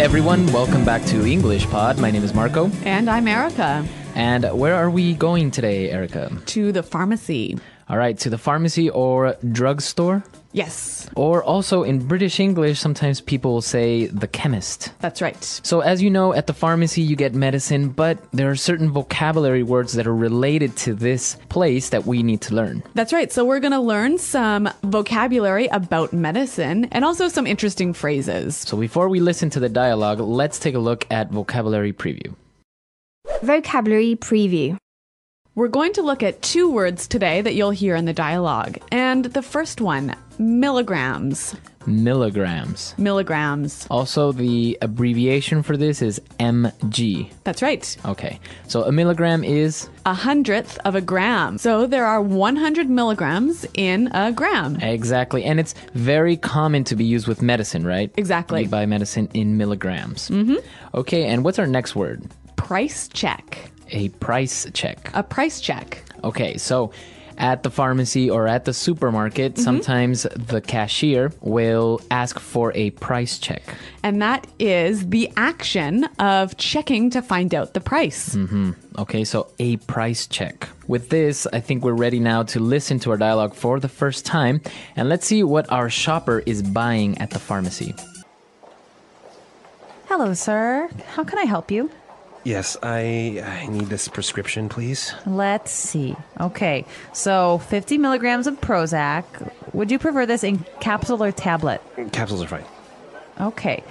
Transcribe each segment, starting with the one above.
everyone. Welcome back to English Pod. My name is Marco. And I'm Erica. And where are we going today, Erica? To the pharmacy. All right, to the pharmacy or drugstore? Yes, Or also in British English, sometimes people will say the chemist. that's right. So, as you know, at the pharmacy you get medicine, but there are certain vocabulary words that are related to this place that we need to learn. That's right. So we're going to learn some vocabulary about medicine and also some interesting phrases. So, before we listen to the dialogue, let's take a look at vocabulary preview. Vocabulary preview. We're going to look at two words today that you'll hear in the dialogue. And the first one, milligrams. Milligrams. Milligrams. Also, the abbreviation for this is mg. That's right. Okay, so a milligram is A hundredth of a gram. So there are 100 milligrams in a gram. exactly, and it's very common to be used with medicine, right? Exactly. You buy medicine in milligrams. Mm-hmm. Okay, and what's our next word? Price check. A price check. A price check. Okay, so at the pharmacy or at the supermarket, Mm-hmm. sometimes the cashier will ask for a price check. And that is the action of checking to find out the price. Okay, so a price check. With this, I think we're ready now to listen to our dialogue for the first time, and let's see what our shopper is buying at the pharmacy. Hello, sir. How can I help you? Yes, I I need this prescription, please. Let's see. Okay, so 50 milligrams of Prozac. Would you prefer this in capsule or tablet? Capsules are fine. Okay,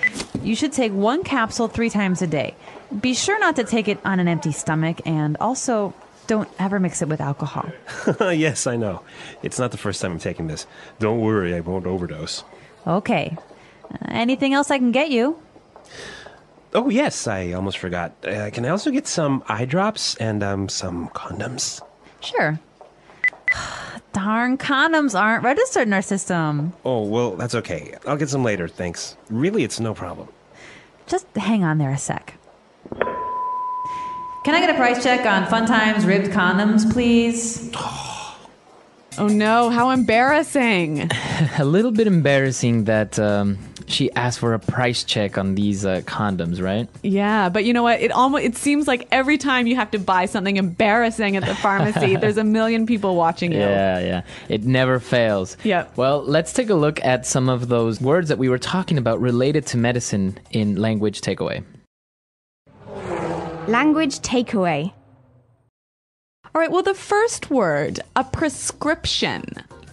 you should take one capsule three times a day. Be sure not to take it on an empty stomach, and also don't ever mix it with alcohol. yes, I know. It's not the first time I'm taking this. Don't worry, I won't overdose. Okay. Uh, anything else I can get you? Oh yes, I almost forgot. Uh, can I also get some eye drops and um some condoms? Sure. Darn, condoms aren't registered in our system. Oh well, that's okay. I'll get some later. Thanks. Really, it's no problem. Just hang on there a sec. Can I get a price check on Fun Times ribbed condoms, please? Oh no, how embarrassing. A little bit embarrassing that um, she asked for a price check on these uh, condoms, right? Yeah, but you know what? It almost it seems like every time you have to buy something embarrassing at the pharmacy, there's a million people watching you. Yeah, yeah. It never fails. Yep. Well, let's take a look at some of those words that we were talking about related to medicine in language takeaway. Language takeaway. All right, well the first word, a prescription.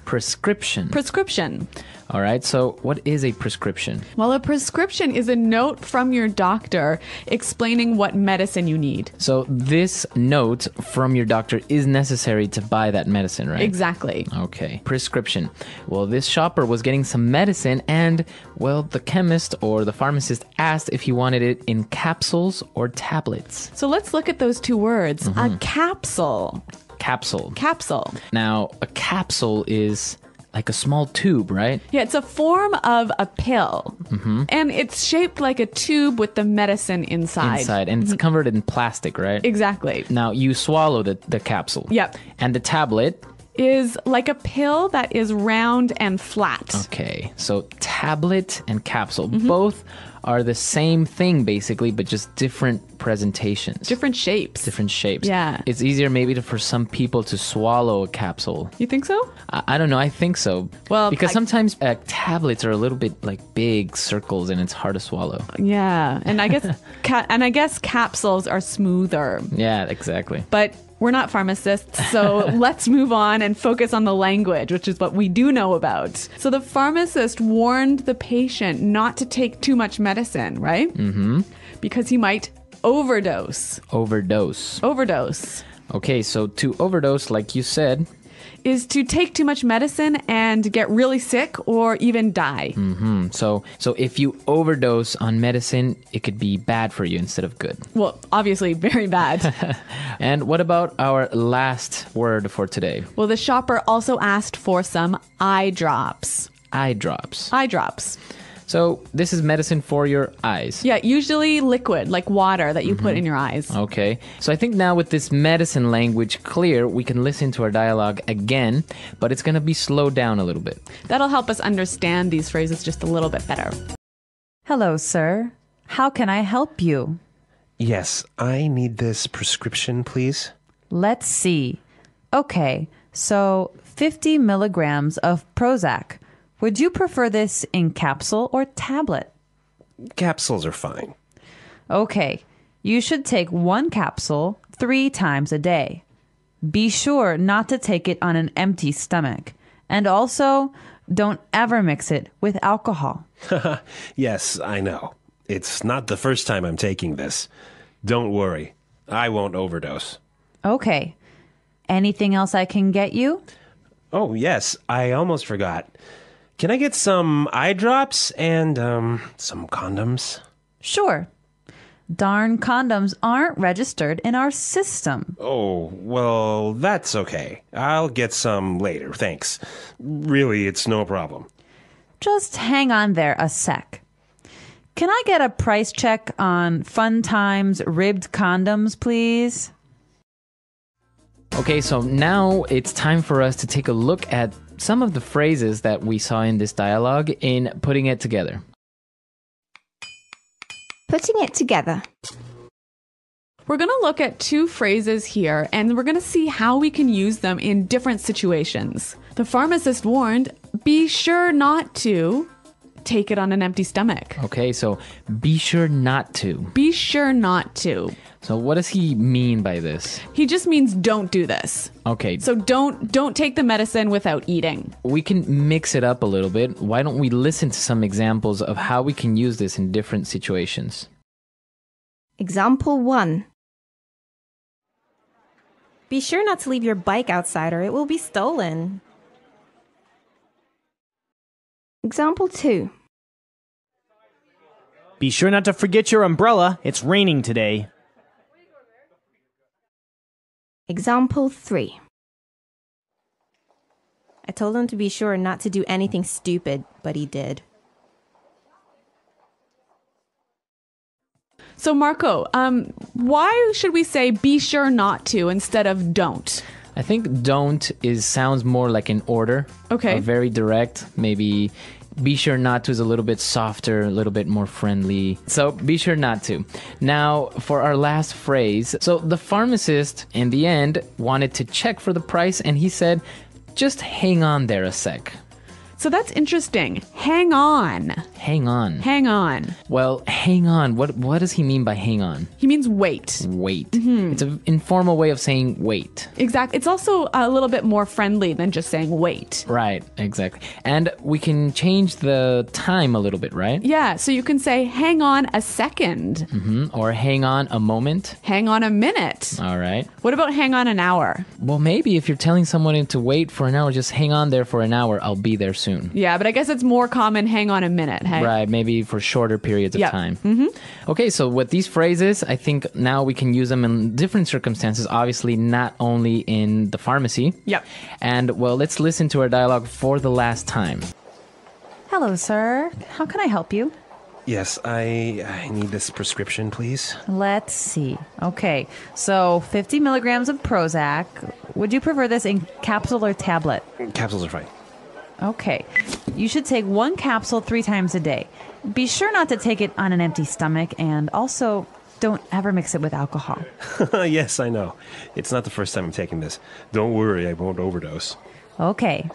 Prescription. Prescription. All right, so what is a prescription? Well, a prescription is a note from your doctor explaining what medicine you need. So this note from your doctor is necessary to buy that medicine, right? Exactly. Okay. Prescription. Well, this shopper was getting some medicine, and, well, the chemist or the pharmacist asked if he wanted it in capsules or tablets. So let's look at those two words. A mm-hmm. capsule. Capsule. Capsule. Now, a capsule is like a small tube, right? Yeah, it's a form of a pill. Mm-hmm. And it's shaped like a tube with the medicine inside. Inside, and it's covered in plastic, right? Exactly. Now, you swallow the, the capsule. Yep. And the tablet. Is like a pill that is round and flat. Okay. So, tablet and capsule both are the same thing, basically, but just different presentations. Different shapes. different shapes. Yeah. It's easier maybe to, for some people to swallow a capsule. You think so? I, I don't know. I think so. Well, because I- sometimes uh, tablets are a little bit like big circles and it's hard to swallow. Yeah. And I guess ca- and I guess capsules are smoother. Yeah, exactly. But we're not pharmacists, so let's move on and focus on the language, which is what we do know about. So the pharmacist warned the patient not to take too much medicine, right? Mm-hmm. Because he might overdose. Overdose. Overdose Okay, so to overdose, like you said, is to take too much medicine and get really sick or even die. hmm, so so if you overdose on medicine, it could be bad for you instead of good. Well, obviously, very bad. And what about our last word for today? well, the shopper also asked for some eye drops. Eye drops. Eye drops. So this is medicine for your eyes. Yeah, usually liquid, like water that you put mm-hmm. in your eyes. Okay. So I think now with this medicine language clear, we can listen to our dialogue again, but it's going to be slowed down a little bit. That'll help us understand these phrases just a little bit better. Hello, sir. How can I help you? Yes, I need this prescription, please. Let's see. Okay, so 50 milligrams of Prozac. Would you prefer this in capsule or tablet? Capsules are fine. Okay, you should take one capsule three times a day. Be sure not to take it on an empty stomach. And also, don't ever mix it with alcohol. Yes, I know. It's not the first time I'm taking this. Don't worry, I won't overdose. Okay. Anything else I can get you? Oh, yes, I almost forgot. Can I get some eye drops and um some condoms? Sure. Darn condoms aren't registered in our system. Oh, well, that's okay. I'll get some later, thanks. Really, it's no problem. Just hang on there a sec. Can I get a price check on Fun Times ribbed condoms, please? Okay, so now it's time for us to take a look at some of the phrases that we saw in this dialogue in putting it together. Putting it together. We're going to look at two phrases here and we're going to see how we can use them in different situations. The pharmacist warned, be sure not to take it on an empty stomach. Okay, so be sure not to. Be sure not to. So what does he mean by this? He just means don't do this. Okay, So don't don't take the medicine without eating. we can mix it up a little bit. Why don't we listen to some examples of how we can use this in different situations? Example 1. Be sure not to leave your bike outside or it will be stolen. Example 2. Be sure not to forget your umbrella. It's raining today. Example 3. I told him to be sure not to do anything stupid, but he did. So Marco, um why should we say be sure not to instead of don't? I think don't is sounds more like an order. Okay. Very direct. Maybe be sure not to is a little bit softer, a little bit more friendly. So be sure not to. Now, for our last phrase. So the pharmacist, in the end, wanted to check for the price and he said, just hang on there a sec. So that's interesting. Hang on. Hang on. Hang on. Well, hang on. What what does he mean by hang on? He means wait. Wait. It's an informal way of saying wait. Exactly. It's also a little bit more friendly than just saying wait. Right, exactly. And we can change the time a little bit, right? Yeah, so you can say hang on a second. hmm Or hang on a moment. Hang on a minute. All right. What about hang on an hour? Well, maybe if you're telling someone to wait for an hour, just hang on there for an hour. I'll be there soon. Yeah, but I guess it's more common hang on a minute, hey? Right, maybe for shorter periods of Yeah. time. Mm-hmm. Okay, so with these phrases, I think now we can use them in different circumstances, obviously, not only in the pharmacy. Yep. And well, let's listen to our dialogue for the last time. Hello, sir. How can I help you? Yes, I I need this prescription, please. Let's see. Okay, so 50 milligrams of Prozac. Would you prefer this in capsule or tablet? Capsules are fine. Okay, you should take one capsule three times a day. Be sure not to take it on an empty stomach, and also don't ever mix it with alcohol. yes, I know. It's not the first time I'm taking this. Don't worry, I won't overdose. Okay,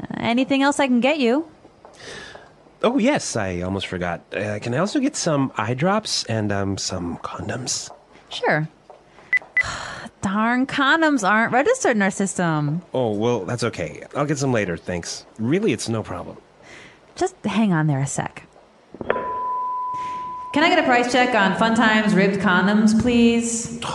uh, anything else I can get you? Oh, yes, I almost forgot. Uh, can I also get some eye drops and um some condoms? Sure. Darn condoms aren't registered in our system. Oh, well, that's okay. I'll get some later, thanks. Really, it's no problem. Just hang on there a sec. Can I get a price check on Fun Times ribbed condoms, please?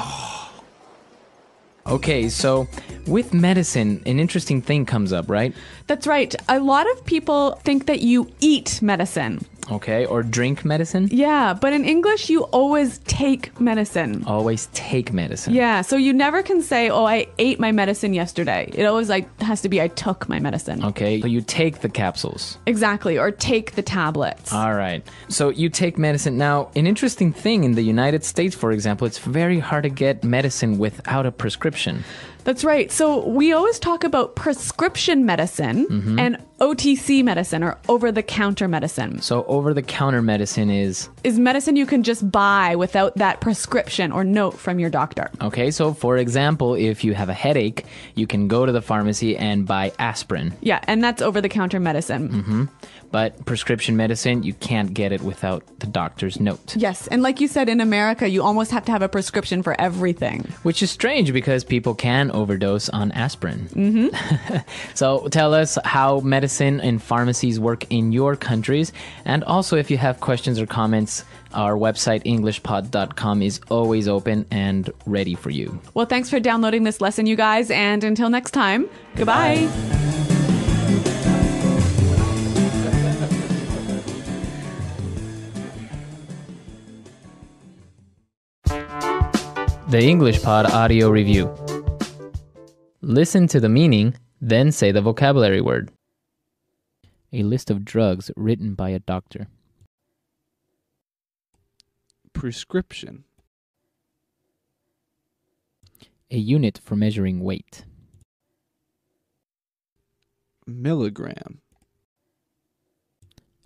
Okay, so with medicine, an interesting thing comes up, right? That's right. A lot of people think that you eat medicine. Okay, or drink medicine. Yeah, but in English, you always take medicine. Always take medicine. Yeah, so you never can say, "Oh, I ate my medicine yesterday." It always like has to be, "I took my medicine." Okay, so you take the capsules. Exactly, or take the tablets. All right. So you take medicine. Now, an interesting thing in the United States, for example, it's very hard to get medicine without a prescription. That's right. So we always talk about prescription medicine, mm-hmm. and OTC medicine or over the counter medicine So over the counter medicine is is medicine you can just buy without that prescription or note from your doctor. okay. So for example, if you have a headache, you can go to the pharmacy and buy aspirin. Yeah, and that's over the counter medicine. Mm-hmm. But prescription medicine, you can't get it without the doctor's note. Yes, and like you said in America, you almost have to have a prescription for everything. Which is strange because people can overdose on aspirin. Mm-hmm. so tell us how medicine and pharmacies work in your countries. And also, if you have questions or comments, our website, englishpod.com, is always open and ready for you. Well, thanks for downloading this lesson, you guys, and until next time, goodbye. The English Pod Audio Review. Listen to the meaning, then say the vocabulary word. A list of drugs written by a doctor. prescription, A unit for measuring weight. milligram,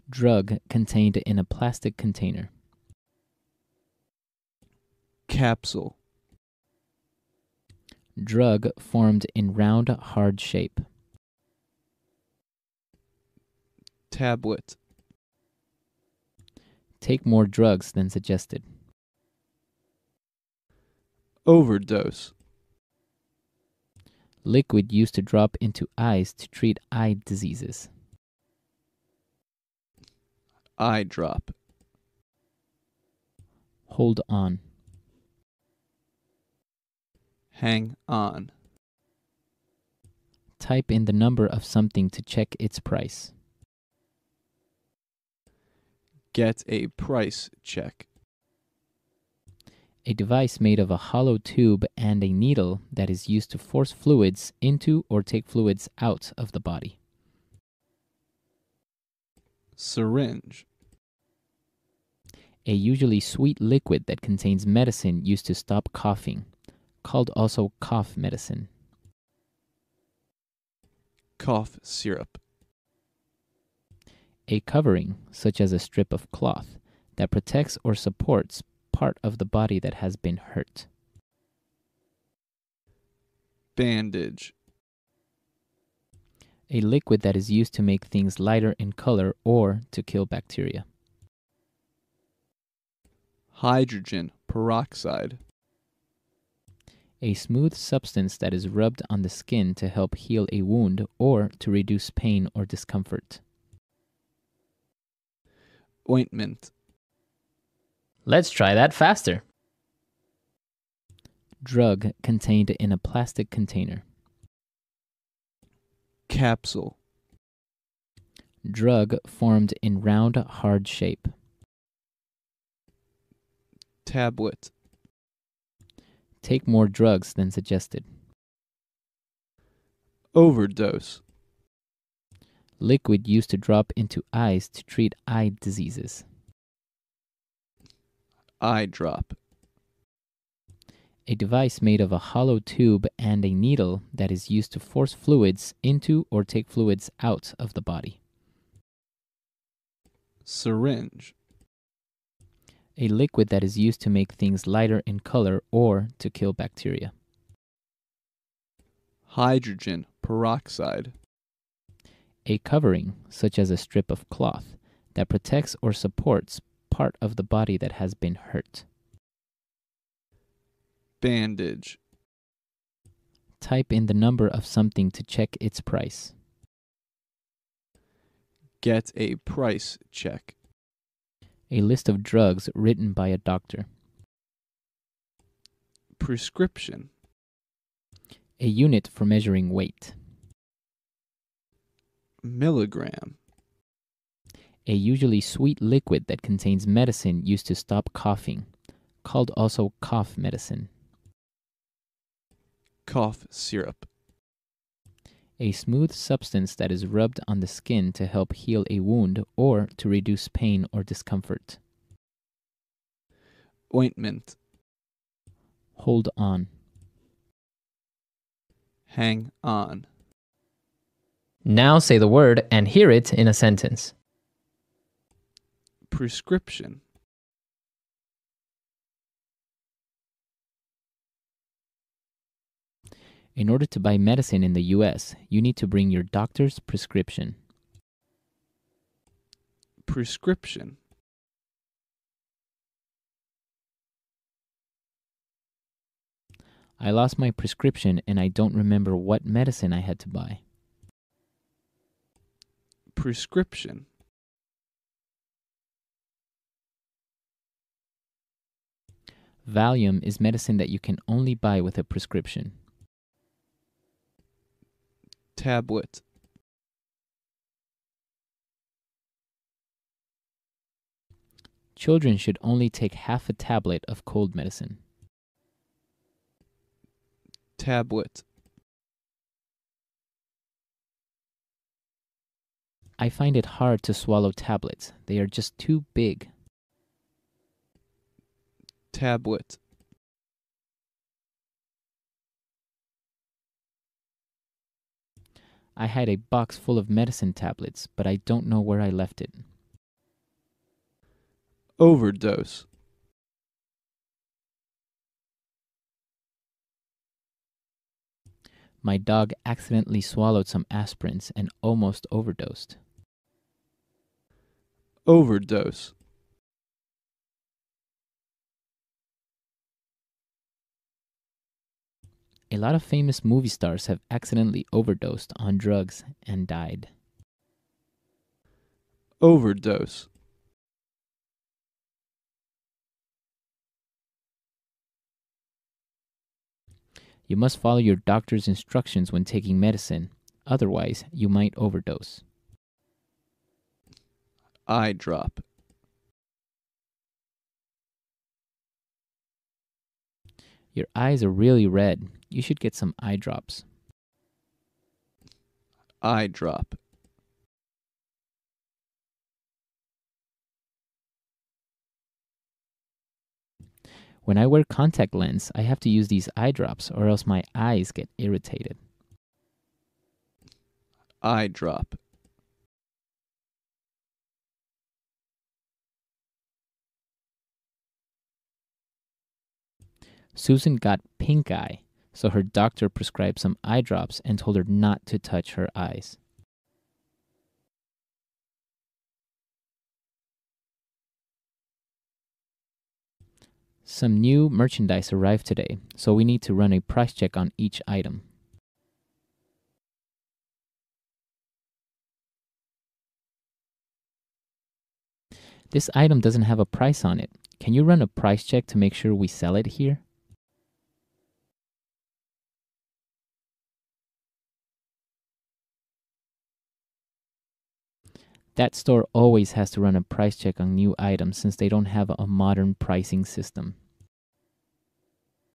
Drug contained in a plastic container. capsule, Drug formed in round, hard shape. tablet, Take more drugs than suggested. overdose, Liquid used to drop into eyes to treat eye diseases. eye drop, Hold on. Hang on, Type in the number of something to check its price. get a price check, A device made of a hollow tube and a needle that is used to force fluids into or take fluids out of the body. syringe, A usually sweet liquid that contains medicine used to stop coughing, called also cough medicine. cough syrup, A covering, such as a strip of cloth, that protects or supports part of the body that has been hurt. bandage, A liquid that is used to make things lighter in color or to kill bacteria. hydrogen peroxide, A smooth substance that is rubbed on the skin to help heal a wound or to reduce pain or discomfort. ointment, Let's try that faster. Drug contained in a plastic container. capsule, Drug formed in round, hard shape. tablet, Take more drugs than suggested. overdose, Liquid used to drop into eyes to treat eye diseases. eye drop, A device made of a hollow tube and a needle that is used to force fluids into or take fluids out of the body. syringe, A liquid that is used to make things lighter in color or to kill bacteria. hydrogen peroxide, A covering, such as a strip of cloth, that protects or supports part of the body that has been hurt. bandage, Type in the number of something to check its price. get a price check, A list of drugs written by a doctor. prescription, A unit for measuring weight. milligram, A usually sweet liquid that contains medicine used to stop coughing, called also cough medicine. cough syrup, A smooth substance that is rubbed on the skin to help heal a wound or to reduce pain or discomfort. ointment, Hold on. hang on, Now say the word and hear it in a sentence. prescription, In order to buy medicine in the US, you need to bring your doctor's prescription. prescription, I lost my prescription and I don't remember what medicine I had to buy. prescription, Valium is medicine that you can only buy with a prescription. Tablet, Children should only take half a tablet of cold medicine. tablet, I find it hard to swallow tablets. They are just too big. tablet, I had a box full of medicine tablets, but I don't know where I left it. overdose, My dog accidentally swallowed some aspirins and almost overdosed. overdose, A lot of famous movie stars have accidentally overdosed on drugs and died. overdose, You must follow your doctor's instructions when taking medicine, otherwise, you might overdose. eye drop, Your eyes are really red. You should get some eye drops. eye drop, When I wear contact lens, I have to use these eye drops or else my eyes get irritated. eye drop, Susan got pink eye, so her doctor prescribed some eye drops and told her not to touch her eyes. Some new merchandise arrived today, so we need to run a price check on each item. This item doesn't have a price on it. Can you run a price check to make sure we sell it here? That store always has to run a price check on new items since they don't have a modern pricing system.